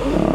Ooh.